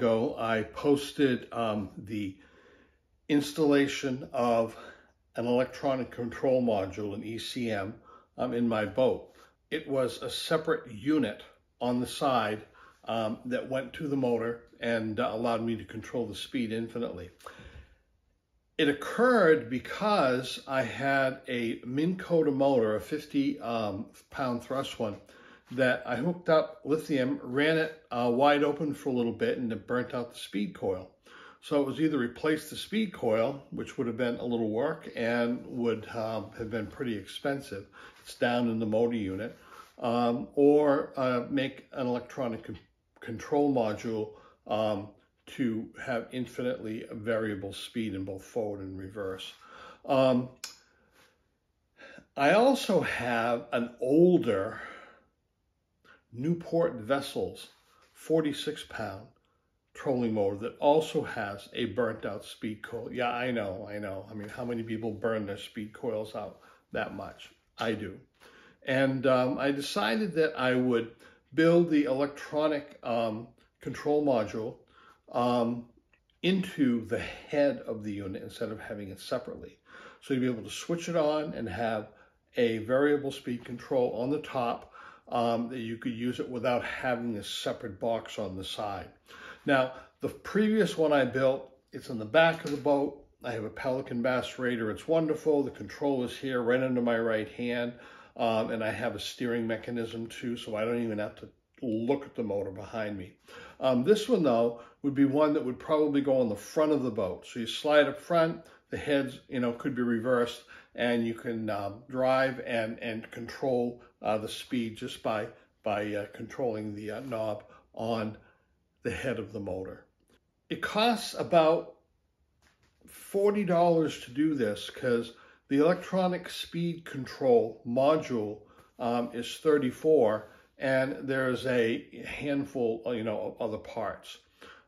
ago, I posted um, the installation of an electronic control module, an ECM, um, in my boat. It was a separate unit on the side um, that went to the motor and uh, allowed me to control the speed infinitely. It occurred because I had a Minn Kota motor, a 50 um, pound thrust one, that I hooked up lithium, ran it uh, wide open for a little bit, and it burnt out the speed coil. So it was either replace the speed coil, which would have been a little work and would um, have been pretty expensive. It's down in the motor unit. Um, or uh, make an electronic control module um, to have infinitely variable speed in both forward and reverse. Um, I also have an older Newport Vessels 46 pound trolling motor that also has a burnt out speed coil. Yeah, I know, I know. I mean, how many people burn their speed coils out that much? I do. And um, I decided that I would build the electronic um, control module um, into the head of the unit instead of having it separately. So you'll be able to switch it on and have a variable speed control on the top um, that you could use it without having a separate box on the side. Now, the previous one I built, it's in the back of the boat. I have a Pelican Bass Raider. It's wonderful. The control is here right under my right hand. Um, and I have a steering mechanism too, so I don't even have to look at the motor behind me. Um, this one though would be one that would probably go on the front of the boat. So you slide up front, the heads, you know, could be reversed and you can um, drive and, and control uh, the speed just by, by uh, controlling the uh, knob on the head of the motor. It costs about $40 to do this because the electronic speed control module um, is 34 and there's a handful, you know, of other parts.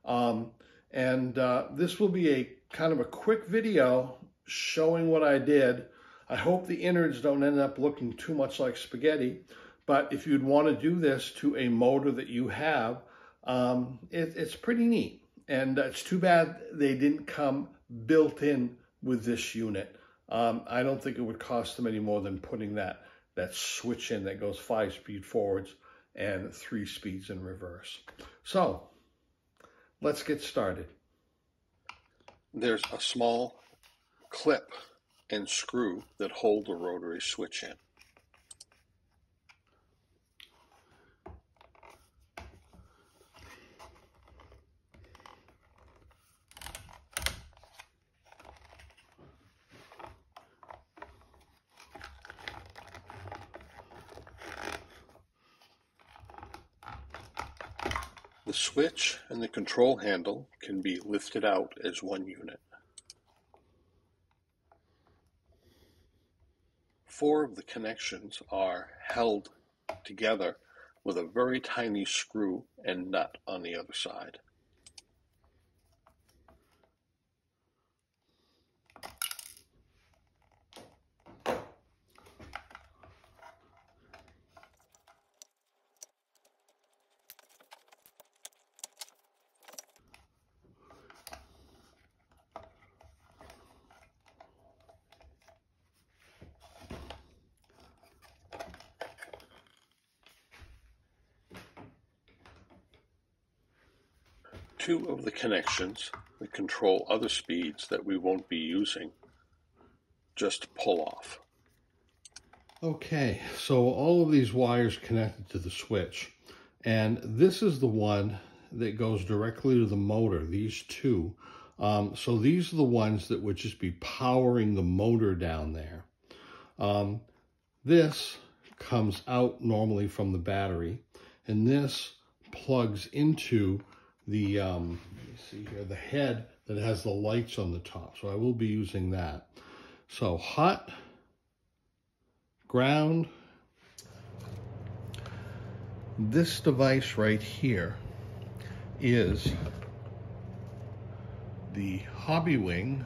Um, and uh, this will be a kind of a quick video showing what I did. I hope the innards don't end up looking too much like spaghetti, but if you'd want to do this to a motor that you have, um, it, it's pretty neat. And it's too bad they didn't come built in with this unit. Um, I don't think it would cost them any more than putting that, that switch in that goes five speed forwards and three speeds in reverse. So let's get started. There's a small clip and screw that hold the rotary switch in. The switch and the control handle can be lifted out as one unit. Four of the connections are held together with a very tiny screw and nut on the other side. Two of the connections that control other speeds that we won't be using just pull off. Okay, so all of these wires connected to the switch. And this is the one that goes directly to the motor, these two. Um, so these are the ones that would just be powering the motor down there. Um, this comes out normally from the battery, and this plugs into the, um, see here, the head that has the lights on the top. So I will be using that. So hot, ground. This device right here is the Hobbywing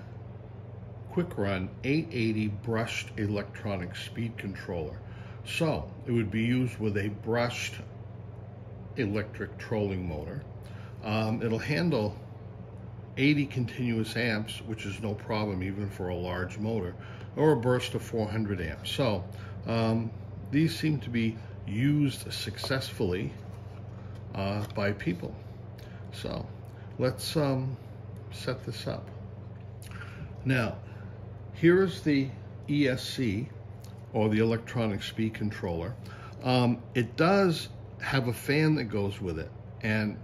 QuicRun 880 brushed electronic speed controller. So it would be used with a brushed electric trolling motor. Um, it'll handle 80 continuous amps, which is no problem even for a large motor, or a burst of 400 amps. So um, these seem to be used successfully uh, by people. So let's um, set this up. Now, here is the ESC, or the electronic speed controller. Um, it does have a fan that goes with it, and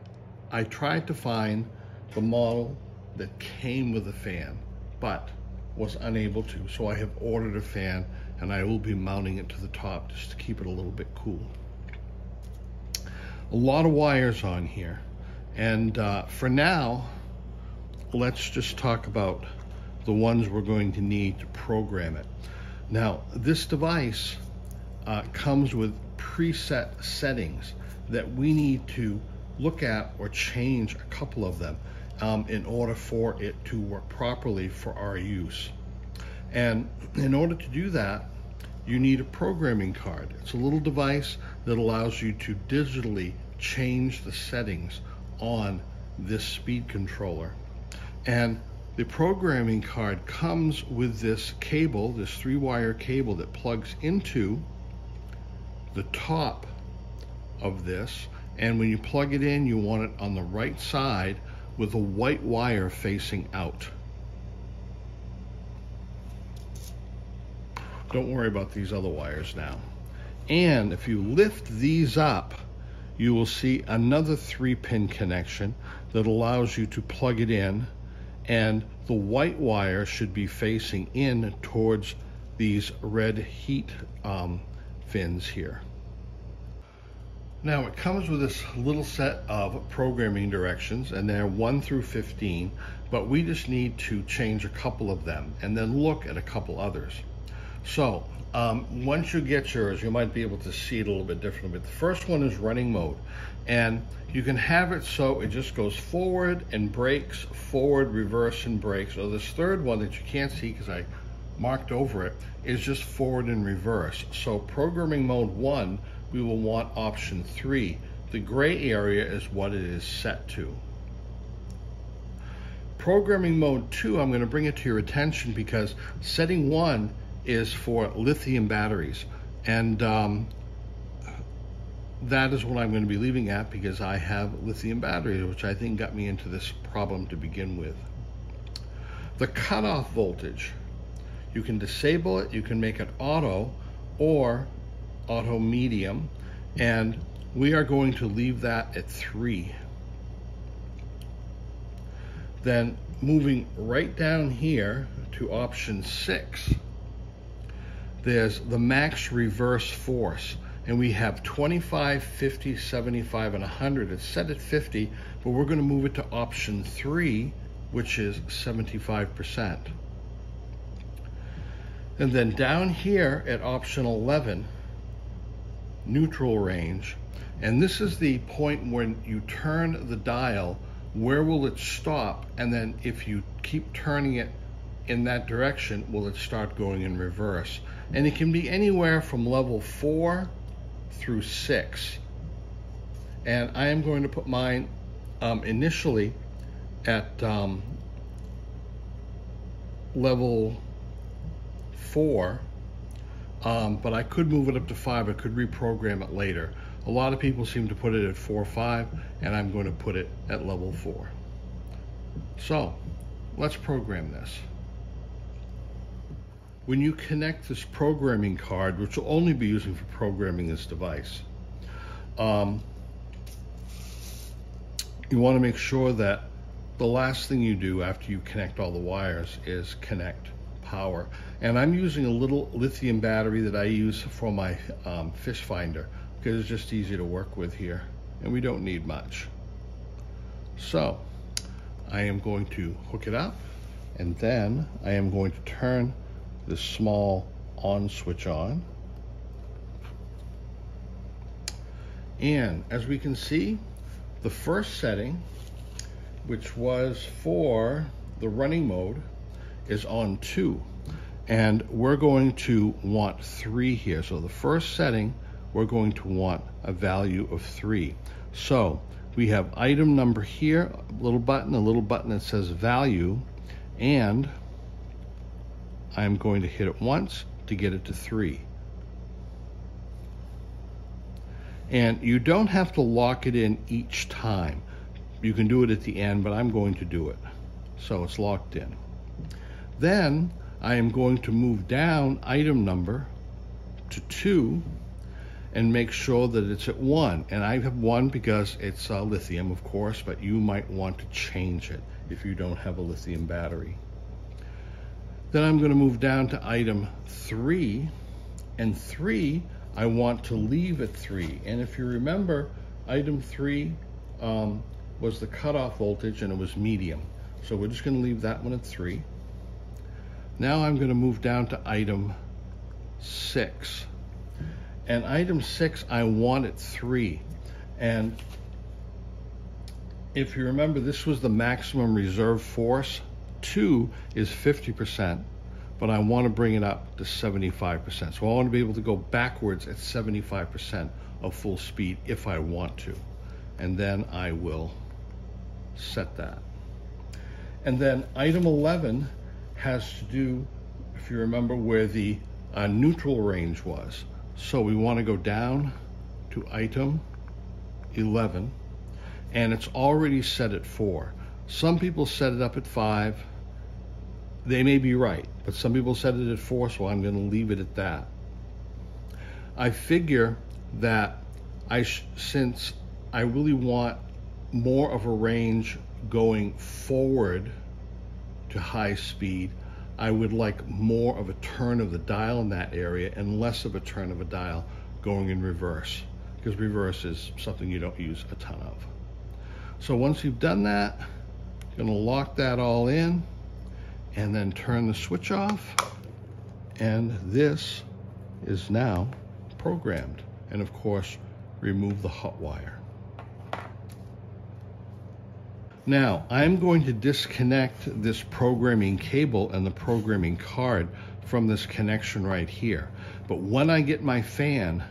I tried to find the model that came with the fan, but was unable to. So I have ordered a fan and I will be mounting it to the top just to keep it a little bit cool. A lot of wires on here. And uh, for now, let's just talk about the ones we're going to need to program it. Now, this device uh, comes with preset settings that we need to look at or change a couple of them um, in order for it to work properly for our use. And in order to do that, you need a programming card. It's a little device that allows you to digitally change the settings on this speed controller. And the programming card comes with this cable, this three wire cable that plugs into the top of this. And when you plug it in, you want it on the right side with a white wire facing out. Don't worry about these other wires now. And if you lift these up, you will see another three pin connection that allows you to plug it in and the white wire should be facing in towards these red heat um, fins here. Now it comes with this little set of programming directions and they're 1 through 15, but we just need to change a couple of them and then look at a couple others. So um, once you get yours, you might be able to see it a little bit differently. But the first one is running mode. And you can have it so it just goes forward and brakes, forward, reverse, and brakes. Or this third one that you can't see because I marked over it is just forward and reverse. So programming mode one, we will want option three. The gray area is what it is set to. Programming mode two, I'm gonna bring it to your attention because setting one is for lithium batteries. And um, that is what I'm going to be leaving at because I have lithium batteries, which I think got me into this problem to begin with. The cutoff voltage, you can disable it, you can make it auto or auto medium, and we are going to leave that at three. Then moving right down here to option six, there's the max reverse force. And we have 25, 50, 75, and 100. It's set at 50, but we're going to move it to option 3, which is 75%. And then down here at option 11, neutral range, and this is the point when you turn the dial, where will it stop? And then if you keep turning it in that direction, will it start going in reverse? And it can be anywhere from level four through six. And I am going to put mine um, initially at um, level four, um, but I could move it up to five. I could reprogram it later. A lot of people seem to put it at four or five, and I'm going to put it at level four. So let's program this when you connect this programming card, which will only be using for programming this device, um, you want to make sure that the last thing you do after you connect all the wires is connect power. And I'm using a little lithium battery that I use for my um, fish finder because it's just easy to work with here and we don't need much. So I am going to hook it up and then I am going to turn this small on switch on. And as we can see, the first setting, which was for the running mode, is on two. And we're going to want three here. So the first setting, we're going to want a value of three. So we have item number here, a little button, a little button that says value, and I'm going to hit it once to get it to three. And you don't have to lock it in each time. You can do it at the end, but I'm going to do it. So it's locked in. Then I am going to move down item number to two and make sure that it's at one. And I have one because it's uh, lithium, of course, but you might want to change it if you don't have a lithium battery. Then I'm going to move down to item three, and three, I want to leave at three. And if you remember, item three um, was the cutoff voltage and it was medium. So we're just going to leave that one at three. Now I'm going to move down to item six. And item six, I want at three. And if you remember, this was the maximum reverse force. Two is 50%, but I want to bring it up to 75%. So I want to be able to go backwards at 75% of full speed if I want to. And then I will set that. And then item 11 has to do, if you remember, where the uh, neutral range was. So we want to go down to item 11 and it's already set at 4. Some people set it up at 5. They may be right, but some people set it at 4, so I'm going to leave it at that. I figure that I since I really want more of a range going forward to high speed, I would like more of a turn of the dial in that area and less of a turn of a dial going in reverse because reverse is something you don't use a ton of. So once you've done that, you're gonna lock that all in and then turn the switch off and this is now programmed and of course remove the hot wire. Now, I'm going to disconnect this programming cable and the programming card from this connection right here. But when I get my fan,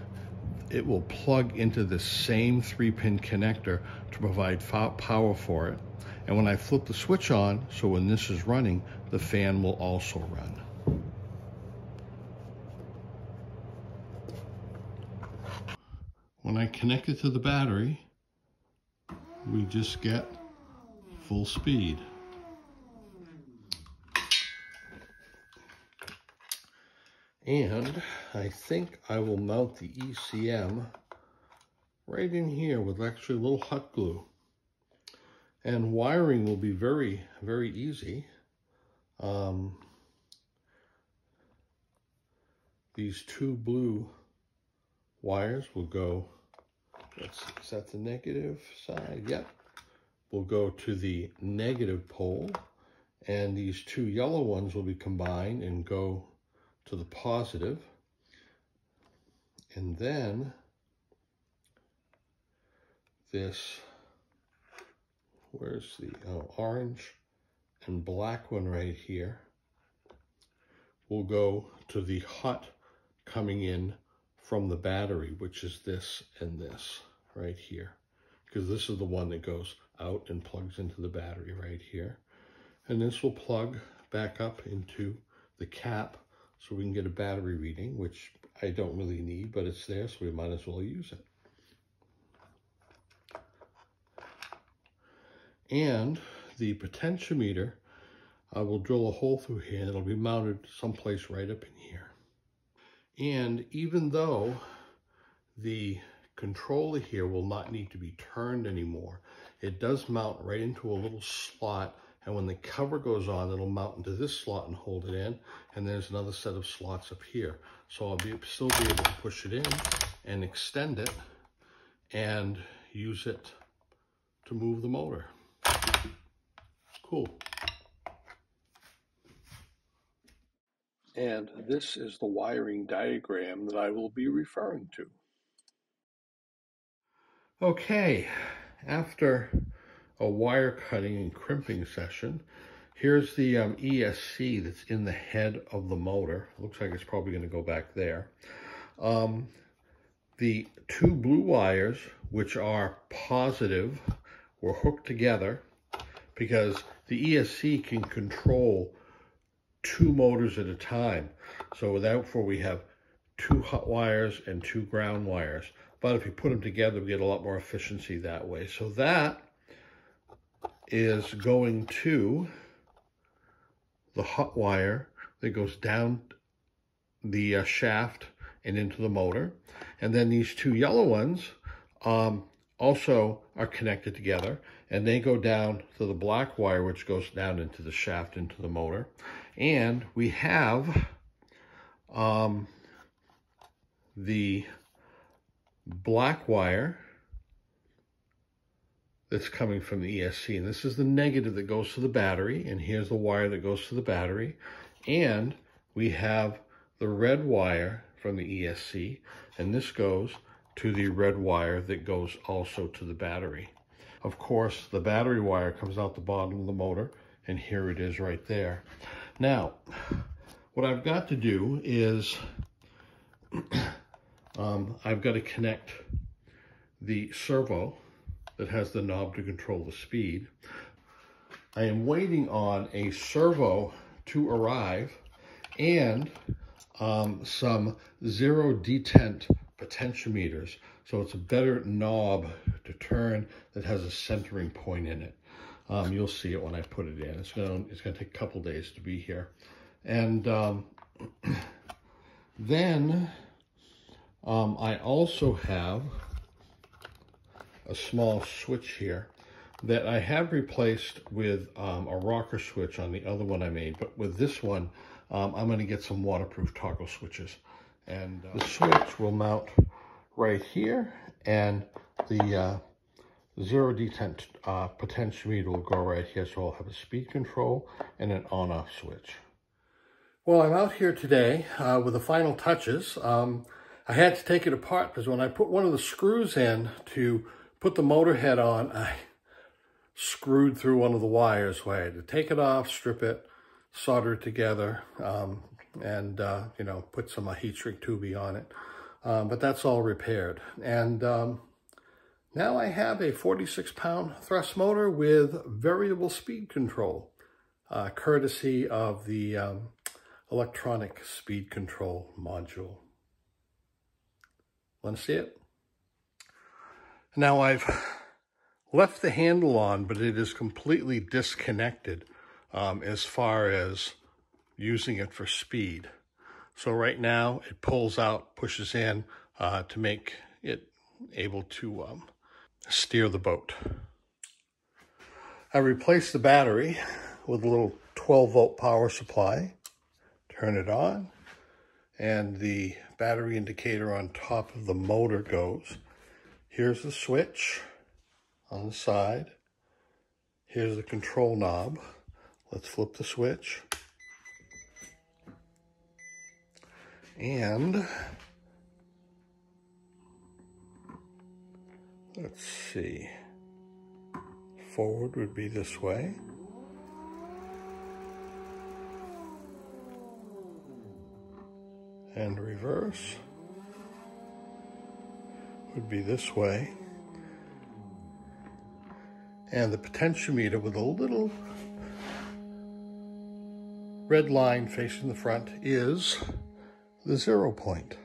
it will plug into the same three pin connector to provide power for it. And when I flip the switch on, so when this is running, the fan will also run. When I connect it to the battery, we just get full speed. And I think I will mount the ECM right in here with actually a little hot glue. And wiring will be very, very easy. Um, these two blue wires will go, let's is that the negative side? Yep will go to the negative pole and these two yellow ones will be combined and go to the positive. And then this, where's the oh, orange and black one right here, will go to the hot coming in from the battery, which is this and this right here, because this is the one that goes out and plugs into the battery right here. And this will plug back up into the cap so we can get a battery reading, which I don't really need, but it's there, so we might as well use it. And the potentiometer, I will drill a hole through here and it'll be mounted someplace right up in here. And even though the controller here will not need to be turned anymore, it does mount right into a little slot and when the cover goes on, it'll mount into this slot and hold it in. And there's another set of slots up here. So I'll be, still be able to push it in and extend it and use it to move the motor. Cool. And this is the wiring diagram that I will be referring to. Okay, after a wire cutting and crimping session, here's the um, ESC that's in the head of the motor. Looks like it's probably going to go back there. Um, the two blue wires, which are positive, were hooked together because the ESC can control two motors at a time. So without for we have two hot wires and two ground wires. But if you put them together, we get a lot more efficiency that way. So that is going to the hot wire that goes down the uh, shaft and into the motor. And then these two yellow ones um, also are connected together and they go down to the black wire which goes down into the shaft into the motor. And we have um, the black wire that's coming from the ESC. And this is the negative that goes to the battery. And here's the wire that goes to the battery. And we have the red wire from the ESC. And this goes to the red wire that goes also to the battery. Of course, the battery wire comes out the bottom of the motor. And here it is right there. Now, what I've got to do is um, I've got to connect the servo that has the knob to control the speed. I am waiting on a servo to arrive and um, some zero detent potentiometers. So it's a better knob to turn that has a centering point in it. Um, you'll see it when I put it in. It's going to it's gonna take a couple days to be here. And um, then um, I also have a small switch here that I have replaced with um, a rocker switch on the other one I made. But with this one, um, I'm going to get some waterproof toggle switches. And uh, the switch will mount right here. And the uh, zero detent uh, potentiometer will go right here. So I'll have a speed control and an on-off switch. Well, I'm out here today uh, with the final touches. Um, I had to take it apart because when I put one of the screws in to put the motor head on, I screwed through one of the wires. So I had to take it off, strip it, solder it together, um, and, uh, you know, put some uh, heat shrink tubing on it. Um, but that's all repaired. And um, now I have a 46 pound thrust motor with variable speed control, uh, courtesy of the um, electronic speed control module. Want to see it? Now I've left the handle on, but it is completely disconnected um, as far as using it for speed. So right now it pulls out, pushes in uh, to make it able to um, steer the boat. I replaced the battery with a little 12 volt power supply turn it on, and the battery indicator on top of the motor goes. Here's the switch on the side. Here's the control knob. Let's flip the switch. And let's see, forward would be this way. And reverse would be this way. And the potentiometer with a little red line facing the front is the zero point.